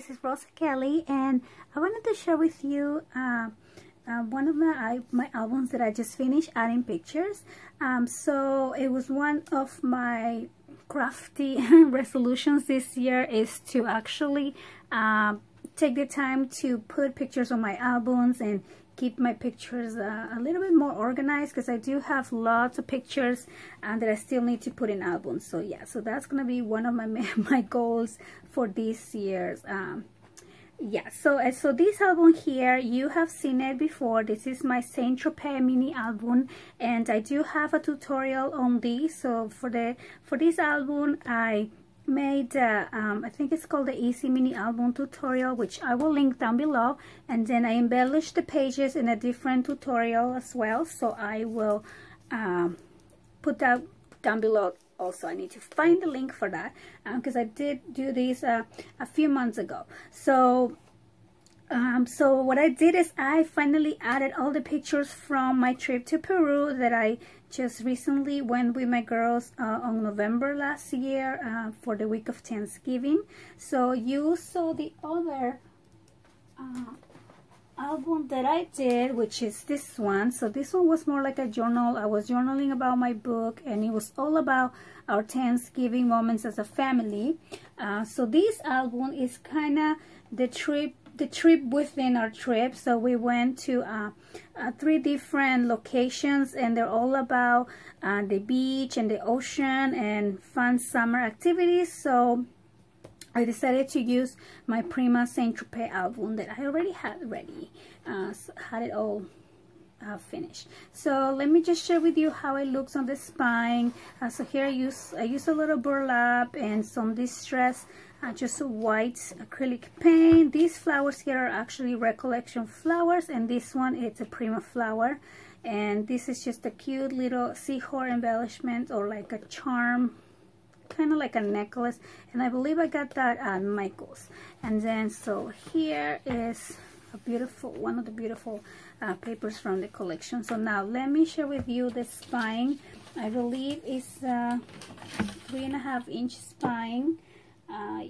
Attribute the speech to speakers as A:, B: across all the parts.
A: this is Rosa Kelly and I wanted to share with you uh, uh, one of my my albums that I just finished adding pictures. Um, so it was one of my crafty resolutions this year is to actually uh, take the time to put pictures on my albums and keep my pictures uh, a little bit more organized because I do have lots of pictures and that I still need to put in albums. So yeah so that's gonna be one of my my goals for this year's um, yeah so uh, so this album here you have seen it before. This is my Saint Tropez mini album and I do have a tutorial on this so for the for this album I made uh, um, I think it's called the easy mini album tutorial which I will link down below. And then I embellished the pages in a different tutorial as well. So I will um, put that down below also. I need to find the link for that because um, I did do this uh, a few months ago. So um, so what I did is I finally added all the pictures from my trip to Peru that I just recently went with my girls uh, on November last year uh, for the week of Thanksgiving. So you saw the other uh, album that I did, which is this one. So this one was more like a journal. I was journaling about my book and it was all about our Thanksgiving moments as a family. Uh, so this album is kind of the trip the trip within our trip. So we went to uh, uh, three different locations and they're all about uh, the beach and the ocean and fun summer activities. So I decided to use my Prima Saint Tropez album that I already had ready uh, had it all uh, finished. So let me just share with you how it looks on the spine. Uh, so here I use I use a little burlap and some distress uh, just white acrylic paint. These flowers here are actually recollection flowers and this one it's a prima flower. And this is just a cute little seahorse embellishment or like a charm kind of like a necklace. And I believe I got that at Michael's. And then so here is a beautiful one of the beautiful uh, papers from the collection. So now let me share with you the spine. I believe it's a three and a half inch spine uh,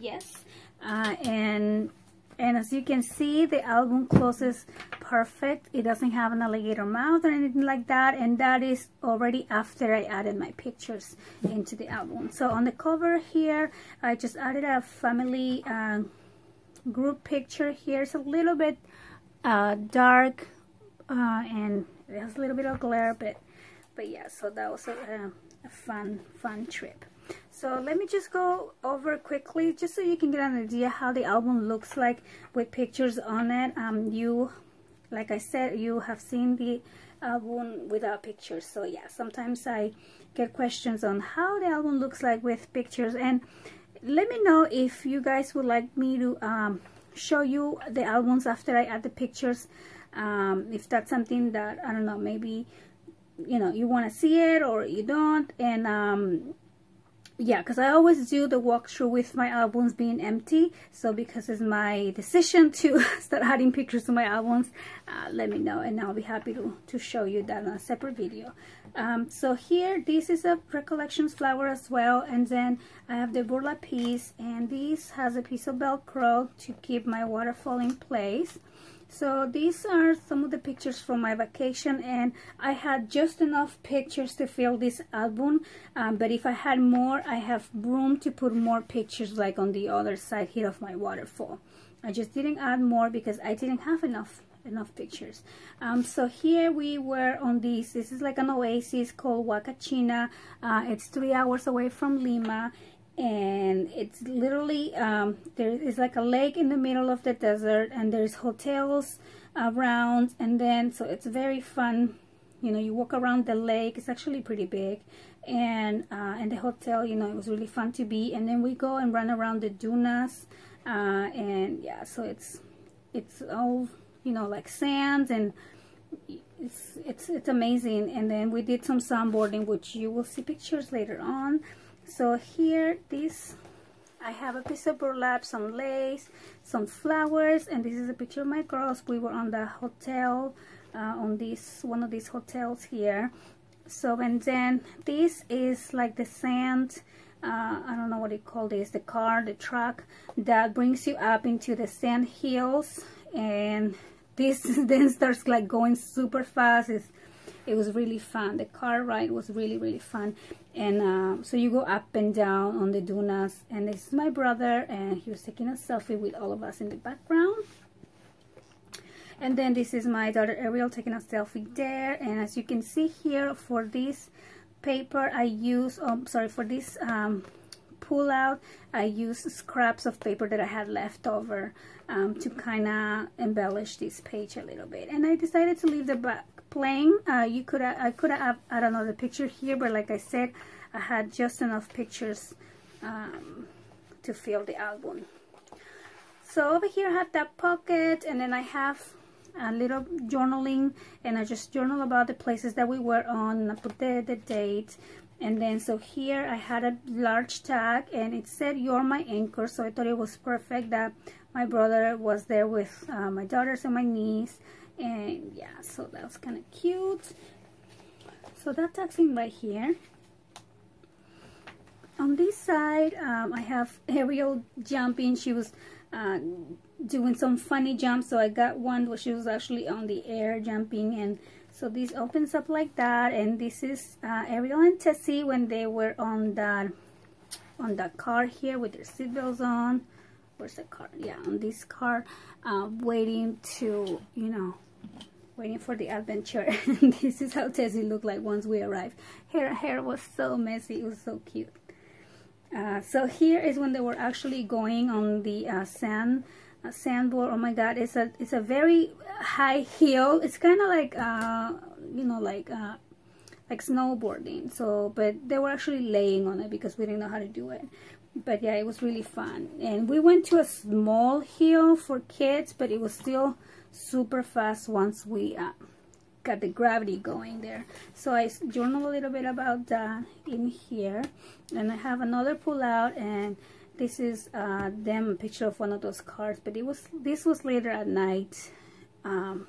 A: yes. Uh, and and as you can see the album closes perfect. It doesn't have an alligator mouth or anything like that and that is already after I added my pictures into the album. So on the cover here I just added a family uh, group picture. Here it's a little bit uh, dark uh, and it has a little bit of glare but but yeah so that was a, a fun fun trip so let me just go over quickly just so you can get an idea how the album looks like with pictures on it. Um you like i said you have seen the album without pictures. So yeah sometimes i get questions on how the album looks like with pictures. And let me know if you guys would like me to um, show you the albums after I add the pictures. Um, if that's something that I don't know maybe you know you want to see it or you don't. And um, yeah because I always do the walkthrough with my albums being empty. So because it's my decision to start adding pictures to my albums uh, let me know and I'll be happy to, to show you that on a separate video. Um, so here this is a recollections flower as well and then I have the burlap piece and this has a piece of velcro to keep my waterfall in place so these are some of the pictures from my vacation and I had just enough pictures to fill this album. Um, but if I had more I have room to put more pictures like on the other side here of my waterfall. I just didn't add more because I didn't have enough enough pictures. Um, so here we were on this this is like an oasis called Huacachina. Uh, it's three hours away from Lima and it's literally um, there is like a lake in the middle of the desert and there's hotels around and then so it's very fun. You know you walk around the lake it's actually pretty big and uh, and the hotel you know it was really fun to be. And then we go and run around the dunas uh, and yeah so it's it's all you know like sands and it's it's it's amazing. And then we did some sandboarding which you will see pictures later on so here this I have a piece of burlap some lace some flowers and this is a picture of my girls. We were on the hotel uh, on this one of these hotels here. So and then this is like the sand uh, I don't know what you call this the car the truck that brings you up into the sand hills. And this then starts like going super fast. It's, it was really fun. The car ride was really really fun. And uh, so you go up and down on the dunas and this is my brother and he was taking a selfie with all of us in the background. And then this is my daughter Ariel taking a selfie there. And as you can see here for this paper I use um sorry for this um, pull out I use scraps of paper that I had left over um, to kind of embellish this page a little bit. And I decided to leave the plain uh, you could I could have add another picture here but like I said I had just enough pictures um, to fill the album. So over here I have that pocket and then I have a little journaling and I just journal about the places that we were on I put the, the date and then so here I had a large tag and it said you're my anchor so I thought it was perfect that my brother was there with uh, my daughters and my niece and yeah so that was kind of cute. So that tag's in right here. On this side um, I have Ariel jumping. She was uh, doing some funny jumps. So I got one where she was actually on the air jumping. And so this opens up like that. And this is uh, Ariel and Tessie when they were on that on that car here with their seatbelts on where's the car? Yeah on this car uh, waiting to you know waiting for the adventure. This is how Tessie looked like once we arrived. Her hair was so messy it was so cute. Uh, so here is when they were actually going on the uh, sand a sandboard. Oh my god it's a it's a very high hill. It's kind of like uh you know like uh like snowboarding. So but they were actually laying on it because we didn't know how to do it but yeah it was really fun. And we went to a small hill for kids but it was still super fast once we uh, got the gravity going there. So I journal a little bit about that in here. And I have another pull out and this is uh, them picture of one of those cars but it was this was later at night um,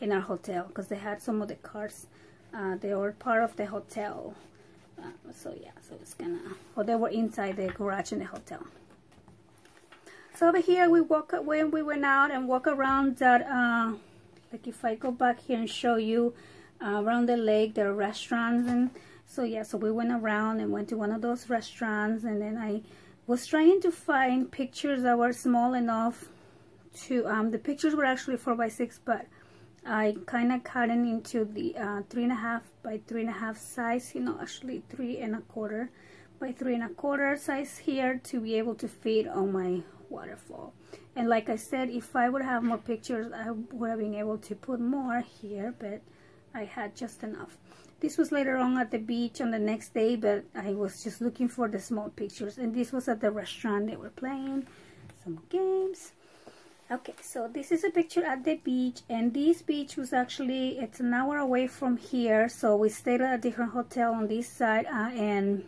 A: in our hotel because they had some of the cars uh, they were part of the hotel uh, so yeah so it's gonna or they were inside the garage in the hotel. So over here we walk when we went out and walk around that uh, like if I go back here and show you uh, around the lake there are restaurants and so yeah so we went around and went to one of those restaurants and then I was trying to find pictures that were small enough to um, the pictures were actually four by six but I kind of cut it into the uh, three and a half by three and a half size you know actually three and a quarter by three and a quarter size here to be able to fit on my waterfall and like I said if I would have more pictures I would have been able to put more here but I had just enough this was later on at the beach on the next day, but I was just looking for the small pictures. And this was at the restaurant. They were playing some games. Okay, so this is a picture at the beach. And this beach was actually, it's an hour away from here. So we stayed at a different hotel on this side. Uh, and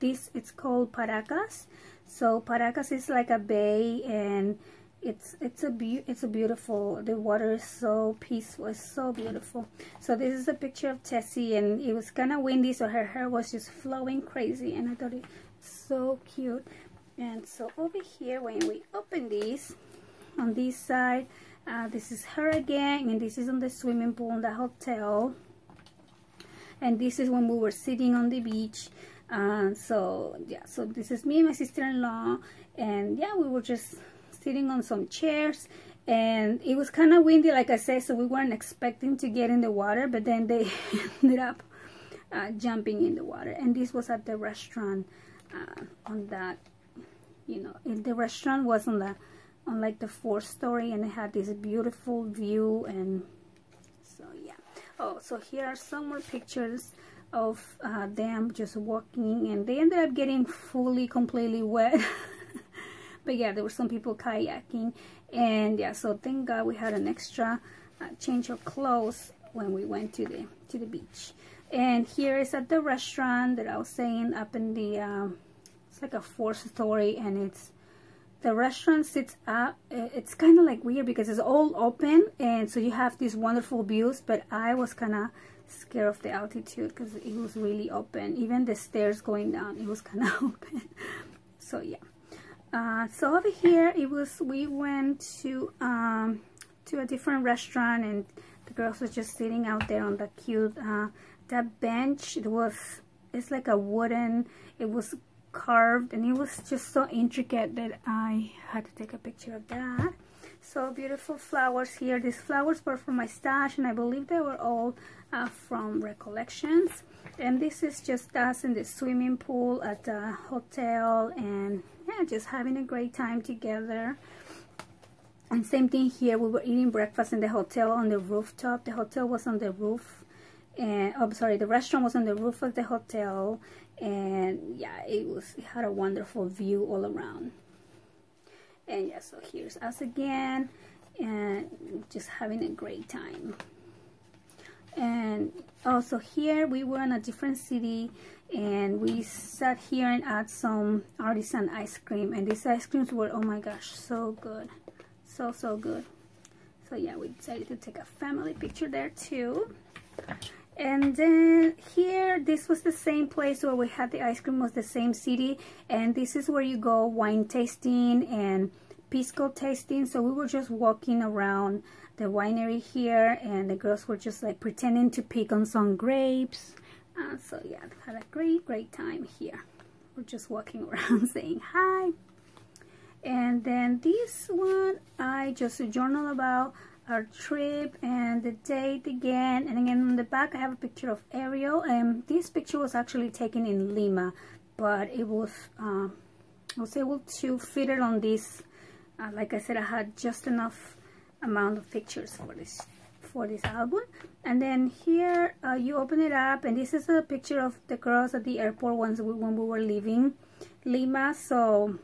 A: this, it's called Paracas. So Paracas is like a bay and it's it's a be it's a beautiful the water is so peaceful it's so beautiful so this is a picture of Tessie and it was kind of windy so her hair was just flowing crazy and I thought it so cute and so over here when we open this on this side. Uh, this is her again and this is on the swimming pool in the hotel. And this is when we were sitting on the beach. Uh, so yeah so this is me and my sister-in-law and yeah we were just sitting on some chairs. And it was kind of windy like I said so we weren't expecting to get in the water but then they ended up uh, jumping in the water. And this was at the restaurant uh, on that you know the restaurant was on the on like the fourth story and it had this beautiful view and so yeah. Oh so here are some more pictures of uh, them just walking and they ended up getting fully completely wet. But yeah there were some people kayaking and yeah so thank god we had an extra uh, change of clothes when we went to the to the beach. And here is at the restaurant that i was saying up in the um, it's like a fourth story and it's the restaurant sits up it's kind of like weird because it's all open and so you have these wonderful views but i was kind of scared of the altitude because it was really open. Even the stairs going down it was kind of open. So yeah. Uh, so over here it was we went to um, to a different restaurant and the girls were just sitting out there on the cute uh, that bench it was it's like a wooden it was carved and it was just so intricate that I had to take a picture of that. So beautiful flowers here. These flowers were from my stash and I believe they were all uh, from recollections. And this is just us in the swimming pool at the hotel and yeah just having a great time together. And same thing here we were eating breakfast in the hotel on the rooftop. The hotel was on the roof and oh sorry the restaurant was on the roof of the hotel and yeah it was it had a wonderful view all around. And yeah so here's us again and just having a great time. And also here we were in a different city and we sat here and had some artisan ice cream and these ice creams were oh my gosh so good. So so good. So yeah we decided to take a family picture there too and then here this was the same place where we had the ice cream was the same city. And this is where you go wine tasting and pisco tasting. So we were just walking around the winery here and the girls were just like pretending to pick on some grapes. Uh, so yeah had a great great time here. We're just walking around saying hi. And then this one I just journal about our trip and the date again. And again on the back I have a picture of Ariel and this picture was actually taken in Lima but it was uh, I was able to fit it on this uh, like I said I had just enough amount of pictures for this for this album. And then here uh, you open it up and this is a picture of the girls at the airport once we, when we were leaving Lima. So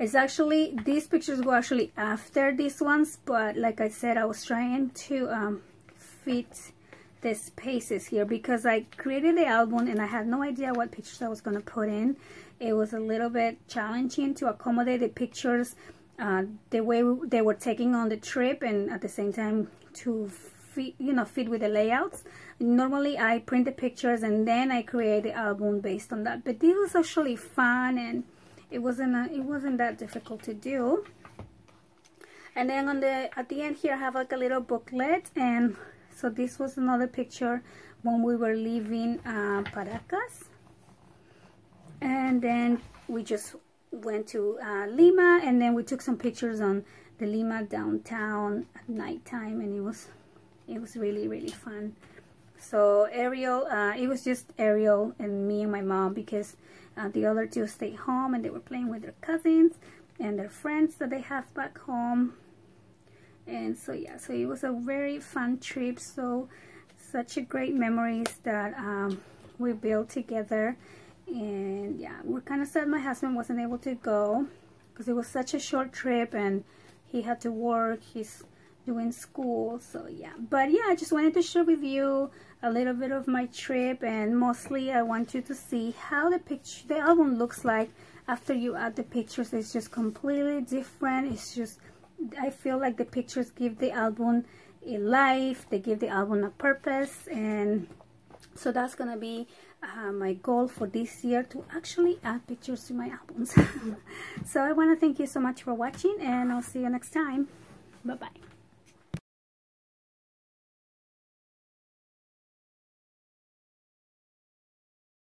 A: it's actually these pictures were actually after these ones but like I said I was trying to um, fit the spaces here because I created the album and I had no idea what pictures I was going to put in it was a little bit challenging to accommodate the pictures uh, the way they were taking on the trip and at the same time to fit, you know, fit with the layouts. Normally I print the pictures and then I create the album based on that. But this was actually fun and it wasn't a, it wasn't that difficult to do. And then on the at the end here I have like a little booklet and so this was another picture when we were leaving uh, Paracas. And then we just went to uh, Lima and then we took some pictures on the Lima downtown at nighttime and it was it was really really fun so Ariel uh, it was just Ariel and me and my mom because uh, the other two stayed home and they were playing with their cousins and their friends that they have back home. And so yeah so it was a very fun trip. So such a great memories that um, we built together. And yeah we're kind of sad my husband wasn't able to go because it was such a short trip and he had to work he's doing school so yeah. But yeah I just wanted to share with you a little bit of my trip and mostly I want you to see how the picture the album looks like after you add the pictures. It's just completely different. It's just I feel like the pictures give the album a life they give the album a purpose and so that's gonna be uh, my goal for this year to actually add pictures to my albums. So I want to thank you so much for watching and I'll see you next time. Bye bye